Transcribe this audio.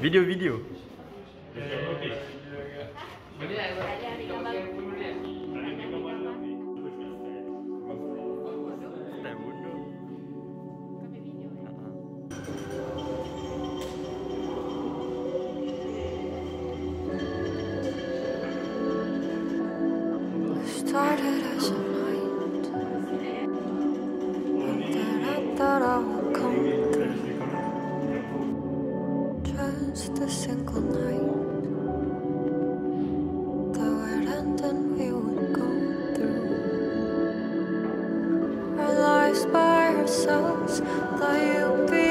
Video video. Started as just a single night. We would go through our lives by ourselves. Thought you. be.